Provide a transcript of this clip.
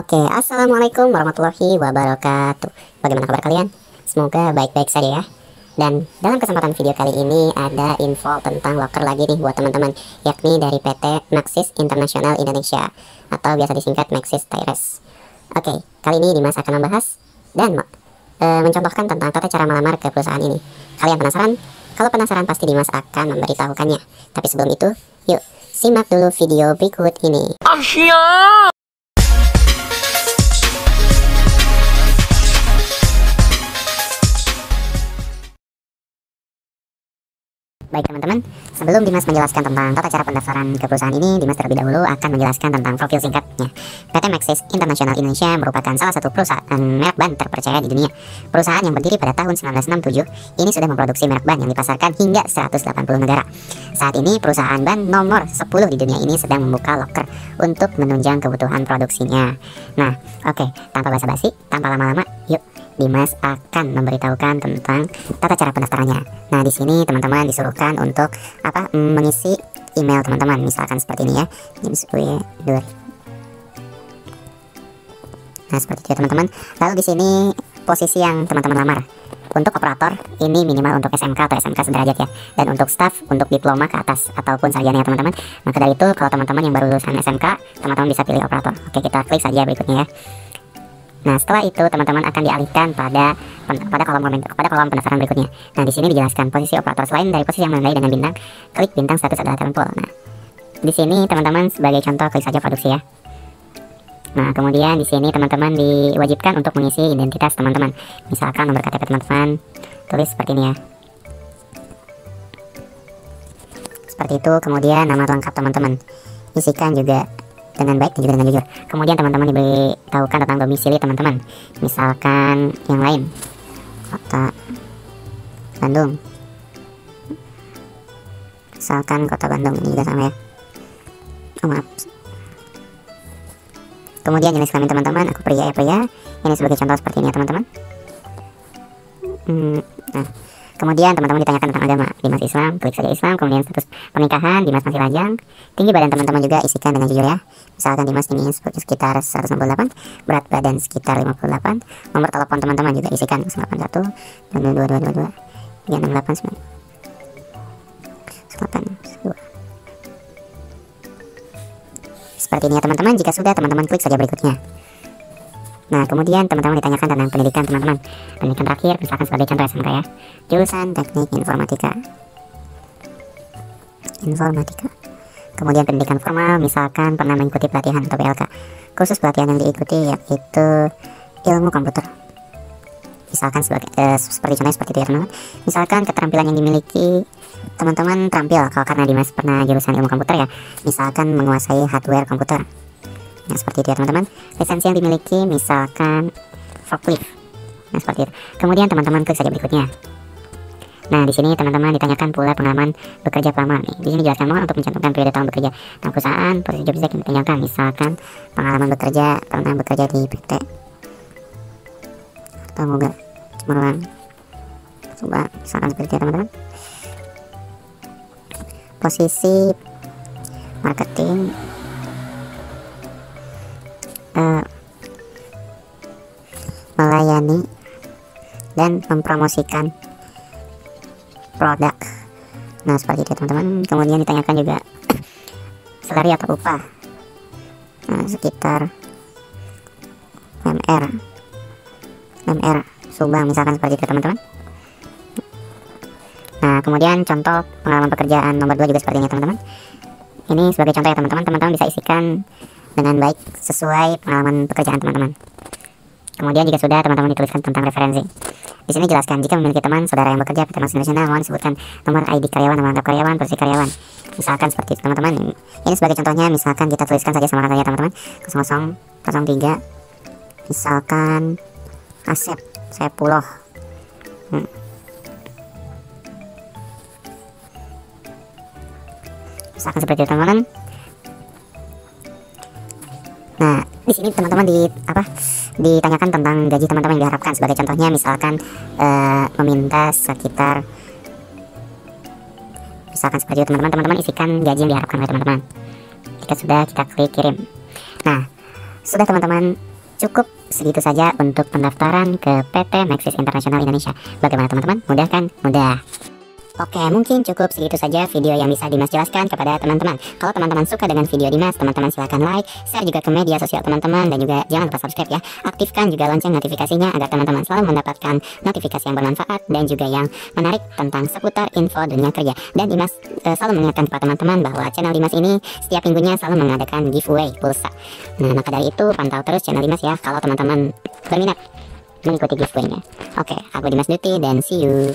Oke, Assalamualaikum warahmatullahi wabarakatuh Bagaimana kabar kalian? Semoga baik-baik saja ya Dan dalam kesempatan video kali ini ada info tentang locker lagi nih buat teman-teman Yakni dari PT Maxis International Indonesia Atau biasa disingkat Maxis Tires Oke, kali ini Dimas akan membahas dan e, mencontohkan tentang tata cara melamar ke perusahaan ini Kalian penasaran? Kalau penasaran pasti Dimas akan memberitahukannya Tapi sebelum itu, yuk simak dulu video berikut ini Asyik! Baik teman-teman, sebelum Dimas menjelaskan tentang tata cara pendaftaran ke perusahaan ini, Dimas terlebih dahulu akan menjelaskan tentang profil singkatnya. PT Maxis International Indonesia merupakan salah satu perusahaan merek ban terpercaya di dunia. Perusahaan yang berdiri pada tahun 1967, ini sudah memproduksi merek ban yang dipasarkan hingga 180 negara. Saat ini perusahaan ban nomor 10 di dunia ini sedang membuka locker untuk menunjang kebutuhan produksinya. Nah, oke, okay, tanpa basa-basi, tanpa lama-lama, yuk Dimas akan memberitahukan tentang tata cara pendaftarannya. Nah, di sini teman-teman disuruhkan untuk apa? Mengisi email teman-teman, misalkan seperti ini ya. Nah, seperti itu teman-teman. Lalu di sini posisi yang teman-teman lamar. Untuk operator ini minimal untuk SMK atau SMK sederajat ya. Dan untuk staff untuk diploma ke atas ataupun sarjana ya teman-teman. Maka dari itu kalau teman-teman yang baru lulusan SMK, teman-teman bisa pilih operator. Oke, kita klik saja berikutnya ya. Nah, setelah itu teman-teman akan dialihkan pada pada kolom pada kolom pendaftaran berikutnya. Nah, di sini dijelaskan posisi operator selain dari posisi yang menandai dengan bintang, klik bintang status adalah talent pool. Nah, di sini teman-teman sebagai contoh klik saja produksi ya. Nah, kemudian di sini teman-teman diwajibkan untuk mengisi identitas teman-teman. Misalkan nomor KTP teman-teman, tulis seperti ini ya. Seperti itu, kemudian nama lengkap teman-teman. Isikan juga dengan baik dan juga dengan jujur. Kemudian teman-teman diberitahukan tentang domisili teman-teman. Misalkan yang lain. Kota Bandung. Misalkan kota Bandung ini juga sama ya. Oh maaf. Kemudian jenis kelamin teman-teman, aku pria ya pria. Ini sebagai contoh seperti ini ya teman-teman. Hmm, nah, Kemudian teman-teman ditanyakan tentang agama, Dimas Islam, klik saja Islam, kemudian status pernikahan, Dimas masih lajang, tinggi badan teman-teman juga isikan dengan jujur ya. Misalkan Dimas ini sekitar 168, berat badan sekitar 58, nomor telepon teman-teman juga isikan 181, 2222, 368, 8, Seperti ini ya teman-teman, jika sudah teman-teman klik saja berikutnya. Nah, kemudian teman-teman ditanyakan tentang pendidikan teman-teman. Pendidikan terakhir, misalkan sebagai contoh SMK ya. Jurusan Teknik Informatika. Informatika. Kemudian pendidikan formal, misalkan pernah mengikuti pelatihan atau PLK. Khusus pelatihan yang diikuti yaitu ilmu komputer. Misalkan sebagai eh, seperti contohnya seperti itu ya teman-teman. Misalkan keterampilan yang dimiliki teman-teman terampil kalau karena Dimas pernah jurusan ilmu komputer ya. Misalkan menguasai hardware komputer Nah, seperti itu ya teman-teman. Lisensi yang dimiliki misalkan forklift. Nah, seperti itu. Kemudian teman-teman klik saja berikutnya. Nah, di sini teman-teman ditanyakan pula pengalaman bekerja pelaman nih. Di sini jelaskan mohon untuk mencantumkan periode tahun bekerja. Nah, perusahaan, posisi job yang ditanyakan misalkan pengalaman bekerja, pernah bekerja di PT atau moga Cemerlang. Coba misalkan seperti itu ya teman-teman. Posisi marketing uh, melayani dan mempromosikan produk. Nah seperti itu teman-teman. Kemudian ditanyakan juga salary atau upah nah, sekitar MR MR Subang misalkan seperti itu teman-teman. Nah kemudian contoh pengalaman pekerjaan nomor 2 juga seperti ini teman-teman. Ini sebagai contoh ya teman-teman. Teman-teman bisa isikan dengan baik sesuai pengalaman pekerjaan teman-teman. Kemudian jika sudah teman-teman dituliskan tentang referensi. Di sini jelaskan jika memiliki teman saudara yang bekerja PT Indonesia, mohon sebutkan nomor ID karyawan, nomor lengkap karyawan, posisi karyawan. Misalkan seperti itu teman-teman. Ini sebagai contohnya, misalkan kita tuliskan saja sama katanya teman-teman 0003 misalkan Asep Sepuloh. Hmm. Misalkan seperti itu teman-teman. Nah, di sini teman-teman di apa ditanyakan tentang gaji teman-teman yang diharapkan. Sebagai contohnya misalkan uh, meminta sekitar misalkan seperti itu teman-teman, teman-teman isikan gaji yang diharapkan oleh teman-teman. Jika sudah kita klik kirim. Nah, sudah teman-teman Cukup segitu saja untuk pendaftaran ke PT Maxis Internasional Indonesia. Bagaimana teman-teman? Mudah kan? Mudah. Oke, mungkin cukup segitu saja video yang bisa Dimas jelaskan kepada teman-teman. Kalau teman-teman suka dengan video Dimas, teman-teman silahkan like, share juga ke media sosial teman-teman, dan juga jangan lupa subscribe ya. Aktifkan juga lonceng notifikasinya agar teman-teman selalu mendapatkan notifikasi yang bermanfaat dan juga yang menarik tentang seputar info dunia kerja. Dan Dimas uh, selalu mengingatkan kepada teman-teman bahwa channel Dimas ini setiap minggunya selalu mengadakan giveaway pulsa. Nah, maka dari itu pantau terus channel Dimas ya kalau teman-teman berminat mengikuti giveaway-nya. Oke, aku Dimas Duti dan see you.